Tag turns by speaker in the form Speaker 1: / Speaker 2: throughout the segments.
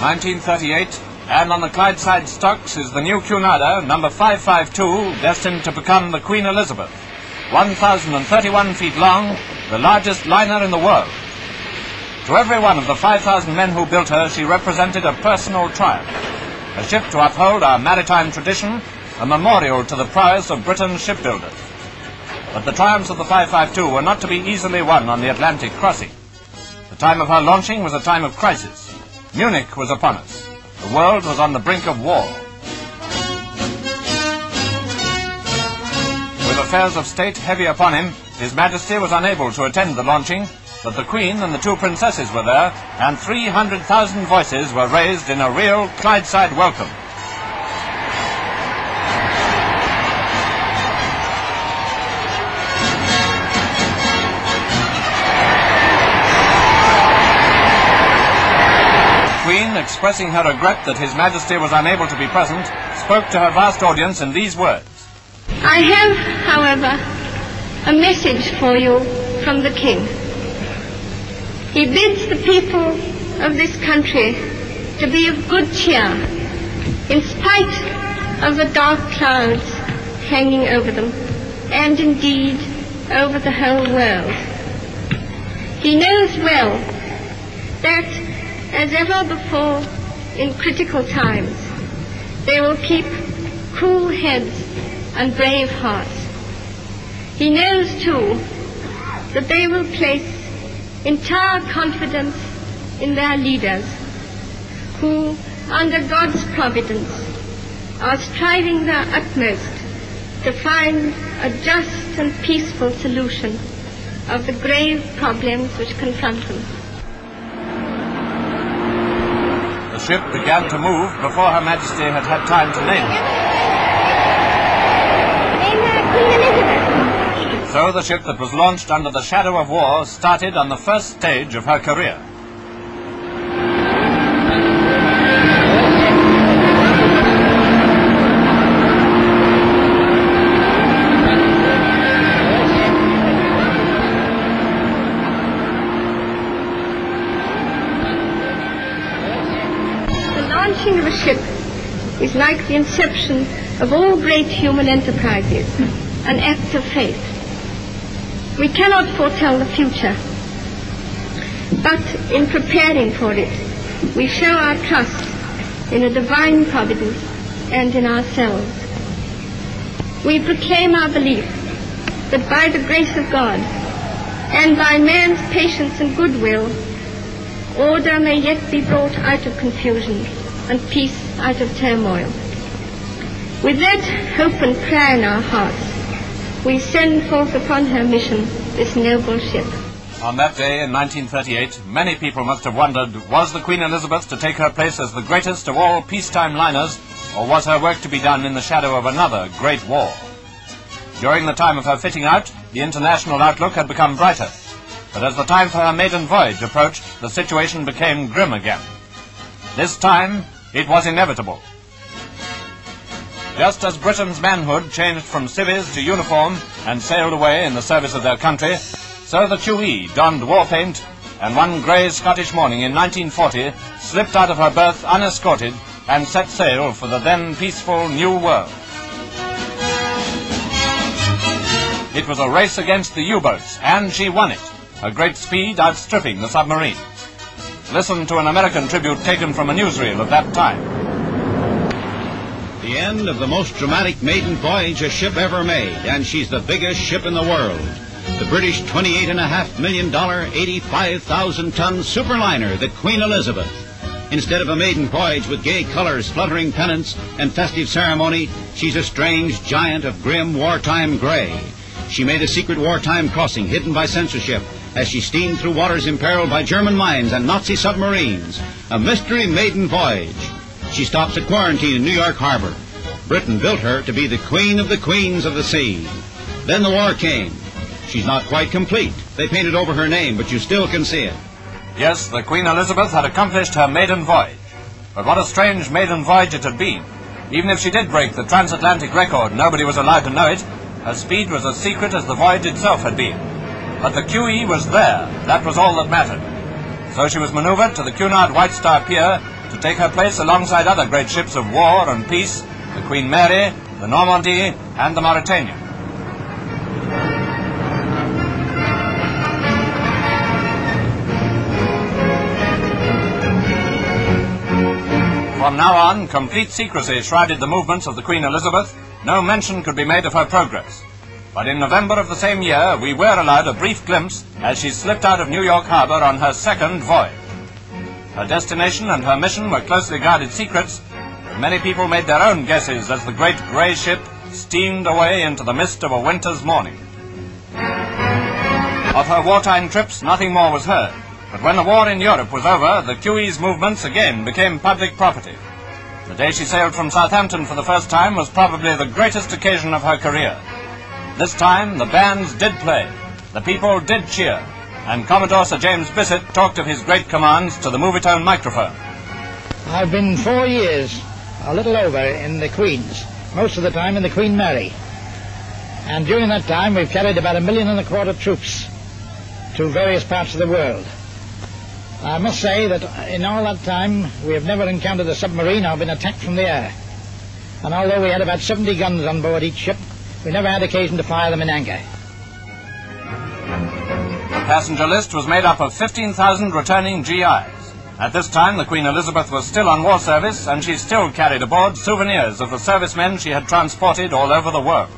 Speaker 1: 1938, and on the Clydeside stocks is the new Cunarder, number 552, destined to become the Queen Elizabeth. 1,031 feet long, the largest liner in the world. To every one of the 5,000 men who built her, she represented a personal triumph. A ship to uphold our maritime tradition, a memorial to the prowess of Britain's shipbuilders. But the triumphs of the 552 were not to be easily won on the Atlantic crossing. The time of her launching was a time of crisis. Munich was upon us. The world was on the brink of war. With affairs of state heavy upon him, His Majesty was unable to attend the launching, but the Queen and the two princesses were there, and 300,000 voices were raised in a real Clydeside welcome. Expressing her regret that His Majesty was unable to be present, spoke to her vast audience in these words.
Speaker 2: I have, however, a message for you from the King. He bids the people of this country to be of good cheer in spite of the dark clouds hanging over them and indeed over the whole world. He knows well that as ever before in critical times they will keep cool heads and brave hearts. He knows too that they will place entire confidence in their leaders who, under God's providence, are striving their utmost to find a just and peaceful solution of the grave problems which confront them.
Speaker 1: The ship began to move before Her Majesty had had time to name it. So the ship that was launched under the shadow of war started on the first stage of her career.
Speaker 2: The inception of all great human enterprises, an act of faith. We cannot foretell the future, but in preparing for it, we show our trust in a divine providence and in ourselves. We proclaim our belief that by the grace of God and by man's patience and goodwill, order may yet be brought out of confusion and peace out of turmoil. With that hope and prayer in our hearts, we send forth upon her mission this noble ship.
Speaker 1: On that day in 1938, many people must have wondered, was the Queen Elizabeth to take her place as the greatest of all peacetime liners, or was her work to be done in the shadow of another great war? During the time of her fitting out, the international outlook had become brighter. But as the time for her maiden voyage approached, the situation became grim again. This time, it was inevitable. Just as Britain's manhood changed from civvies to uniform and sailed away in the service of their country, so the QE donned war paint and one grey Scottish morning in 1940 slipped out of her berth unescorted and set sail for the then peaceful New World. It was a race against the U-boats, and she won it, her great speed outstripping the submarines. Listen to an American tribute taken from a newsreel of that time.
Speaker 3: The end of the most dramatic maiden voyage a ship ever made, and she's the biggest ship in the world. The British $28.5 million, 85,000 ton superliner, the Queen Elizabeth. Instead of a maiden voyage with gay colors, fluttering pennants, and festive ceremony, she's a strange giant of grim wartime gray. She made a secret wartime crossing hidden by censorship as she steamed through waters imperiled by German mines and Nazi submarines. A mystery maiden voyage. She stops at quarantine in New York Harbor. Britain built her to be the queen of the queens of the sea. Then the war came. She's not quite complete. They painted over her name, but you still can see it.
Speaker 1: Yes, the Queen Elizabeth had accomplished her maiden voyage. But what a strange maiden voyage it had been. Even if she did break the transatlantic record, nobody was allowed to know it. Her speed was as secret as the voyage itself had been. But the QE was there. That was all that mattered. So she was maneuvered to the Cunard White Star Pier to take her place alongside other great ships of war and peace, the Queen Mary, the Normandie, and the Mauretania. From now on, complete secrecy shrouded the movements of the Queen Elizabeth. No mention could be made of her progress. But in November of the same year, we were allowed a brief glimpse as she slipped out of New York Harbor on her second voyage. Her destination and her mission were closely guarded secrets, but many people made their own guesses as the great grey ship steamed away into the mist of a winter's morning. Of her wartime trips, nothing more was heard. But when the war in Europe was over, the QE's movements again became public property. The day she sailed from Southampton for the first time was probably the greatest occasion of her career. This time, the bands did play, the people did cheer, and Commodore Sir James Bissett talked of his great commands to the Movietone microphone.
Speaker 4: I've been four years, a little over, in the Queen's, most of the time in the Queen Mary. And during that time, we've carried about a million and a quarter troops to various parts of the world. I must say that in all that time, we have never encountered a submarine or been attacked from the air. And although we had about 70 guns on board each ship, we never had occasion to fire them in anger.
Speaker 1: The passenger list was made up of 15,000 returning GIs. At this time, the Queen Elizabeth was still on war service, and she still carried aboard souvenirs of the servicemen she had transported all over the world.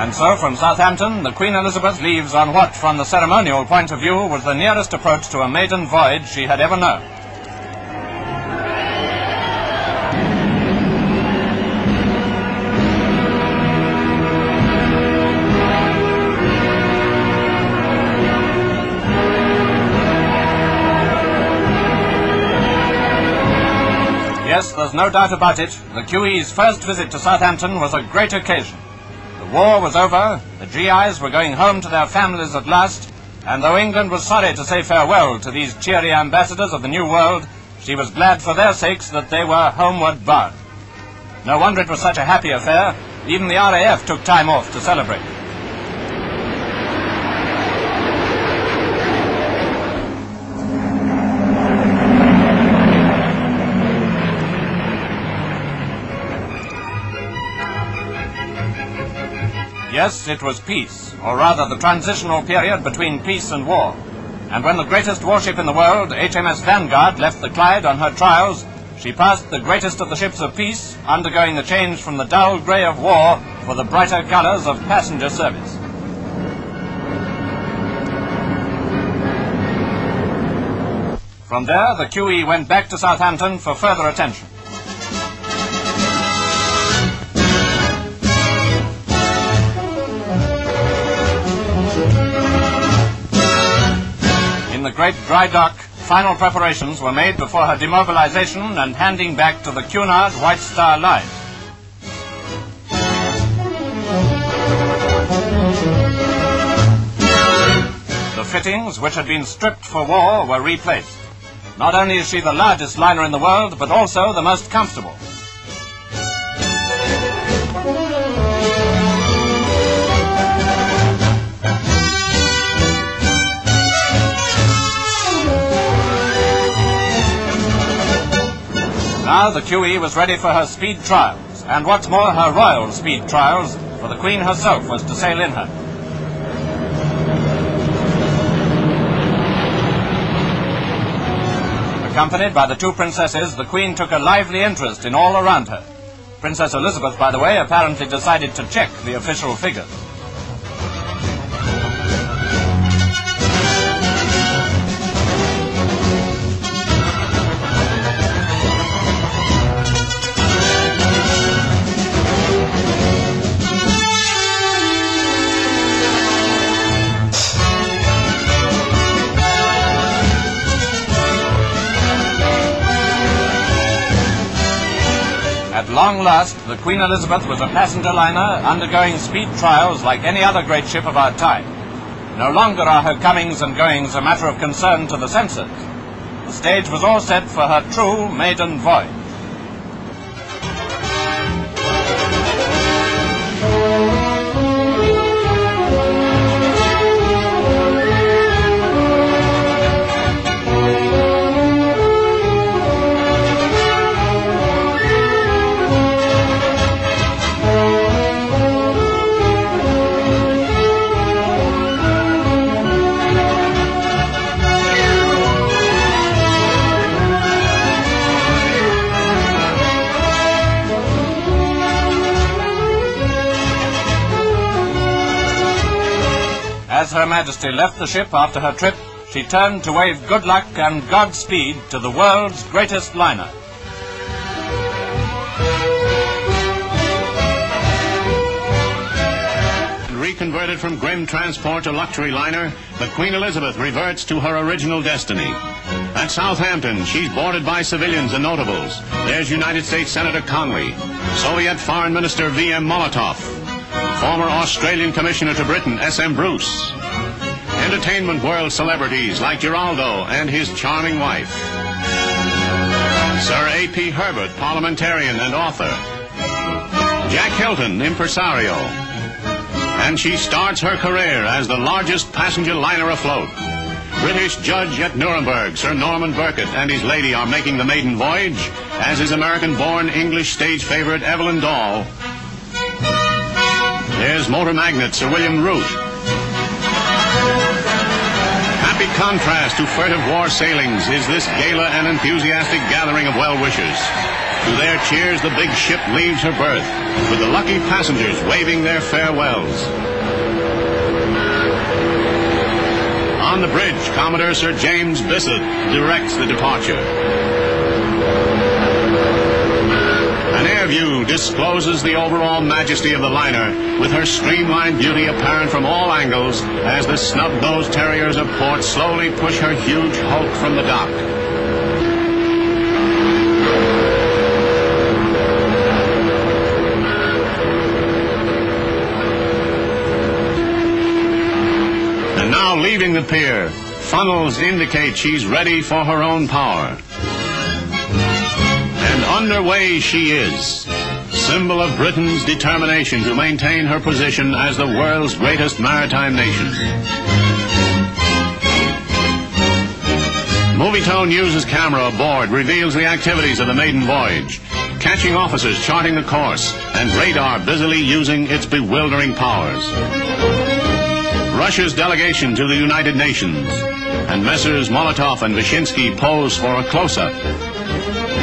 Speaker 1: And so from Southampton, the Queen Elizabeth leaves on what, from the ceremonial point of view, was the nearest approach to a maiden voyage she had ever known. Yes, there's no doubt about it. The QE's first visit to Southampton was a great occasion. The war was over, the GIs were going home to their families at last, and though England was sorry to say farewell to these cheery ambassadors of the New World, she was glad for their sakes that they were homeward bound. No wonder it was such a happy affair. Even the RAF took time off to celebrate. Yes, it was peace, or rather the transitional period between peace and war. And when the greatest warship in the world, HMS Vanguard, left the Clyde on her trials, she passed the greatest of the ships of peace, undergoing the change from the dull grey of war for the brighter colors of passenger service. From there, the QE went back to Southampton for further attention. The great dry dock, final preparations were made before her demobilization and handing back to the Cunard White Star Line. The fittings, which had been stripped for war, were replaced. Not only is she the largest liner in the world, but also the most comfortable. Now the QE was ready for her speed trials, and what's more, her royal speed trials, for the Queen herself was to sail in her. Accompanied by the two princesses, the Queen took a lively interest in all around her. Princess Elizabeth, by the way, apparently decided to check the official figures. Last, the Queen Elizabeth was a passenger liner undergoing speed trials like any other great ship of our time. No longer are her comings and goings a matter of concern to the censors. The stage was all set for her true maiden voyage. As Her Majesty left the ship after her trip, she turned to wave good luck and Godspeed to the world's greatest liner.
Speaker 5: Reconverted from grim transport to luxury liner, the Queen Elizabeth reverts to her original destiny. At Southampton, she's boarded by civilians and notables. There's United States Senator Connally, Soviet Foreign Minister V.M. Molotov, former Australian Commissioner to Britain S.M. Bruce, entertainment world celebrities like Geraldo and his charming wife, Sir A.P. Herbert, parliamentarian and author, Jack Hylton, impresario, and she starts her career as the largest passenger liner afloat. British judge at Nuremberg, Sir Norman Birkett, and his lady are making the maiden voyage, as is American-born English stage favorite Evelyn Dall. There's motor magnate Sir William Rootes. Happy contrast to furtive war sailings is this gala and enthusiastic gathering of well-wishers. To their cheers, the big ship leaves her berth, with the lucky passengers waving their farewells. On the bridge, Commodore Sir James Bissett directs the departure. An air view discloses the overall majesty of the liner, with her streamlined beauty apparent from all angles as the snub-nosed terriers of port slowly push her huge hulk from the dock. And now leaving the pier, funnels indicate she's ready for her own power. Underway she is, symbol of Britain's determination to maintain her position as the world's greatest maritime nation. Movietone uses camera aboard reveals the activities of the maiden voyage, catching officers charting the course, and radar busily using its bewildering powers. Russia's delegation to the United Nations, and Messrs. Molotov and Vyshinsky pose for a close-up.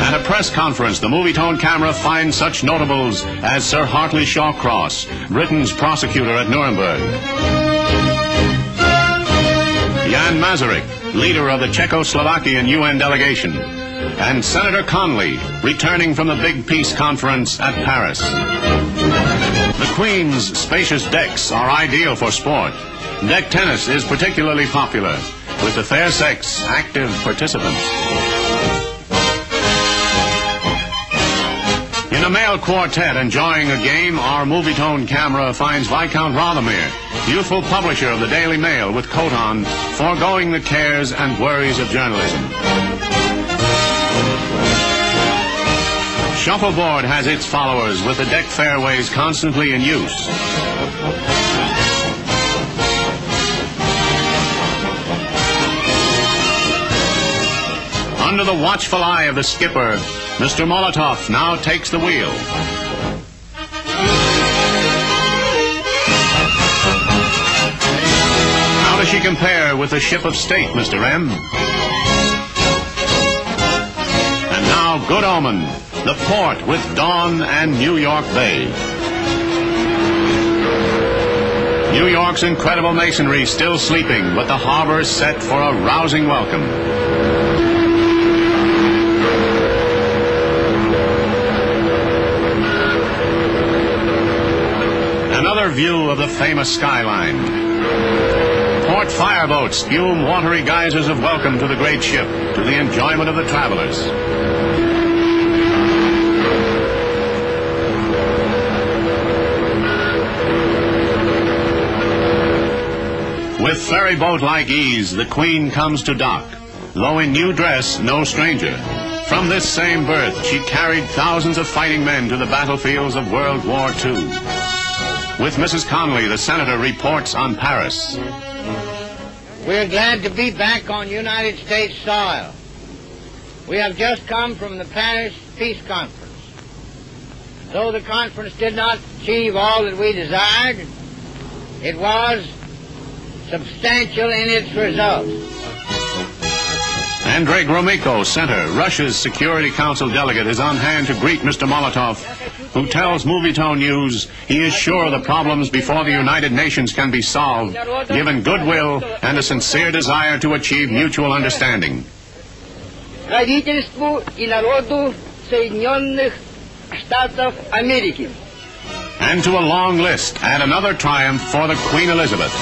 Speaker 5: At a press conference, the Movietone camera finds such notables as Sir Hartley Shawcross, Britain's prosecutor at Nuremberg. Jan Masaryk, leader of the Czechoslovakian UN delegation, and Senator Connally, returning from the Big Peace Conference at Paris. The Queen's spacious decks are ideal for sport. Deck tennis is particularly popular, with the fair sex active participants. A male quartet enjoying a game, our Movietone camera finds Viscount Rothermere, youthful publisher of the Daily Mail with coat on, foregoing the cares and worries of journalism. Shuffleboard has its followers with the deck fairways constantly in use. Under the watchful eye of the skipper, Mr. Molotov now takes the wheel. How does she compare with the ship of state, Mr. M? And now, good omen, the port with dawn and New York Bay. New York's incredible masonry still sleeping, but the harbor set for a rousing welcome. Another view of the famous skyline. Port fireboats spume watery geysers of welcome to the great ship, to the enjoyment of the travelers. With ferry boat like ease, the Queen comes to dock. Though in new dress, no stranger. From this same berth, she carried thousands of fighting men to the battlefields of World War II. With Mrs. Connally, the senator reports on Paris.
Speaker 4: We're glad to be back on United States soil. We have just come from the Paris Peace Conference. Though the conference did not achieve all that we desired, it was substantial in its results.
Speaker 5: Andrei Gromyko, Center, Russia's Security Council delegate, is on hand to greet Mr. Molotov, who tells Movietone News he is sure the problems before the United Nations can be solved, given goodwill and a sincere desire to achieve mutual understanding.
Speaker 6: правительству и народу Соединенных Штатов Америки.
Speaker 5: And to a long list, add another triumph for the Queen Elizabeth.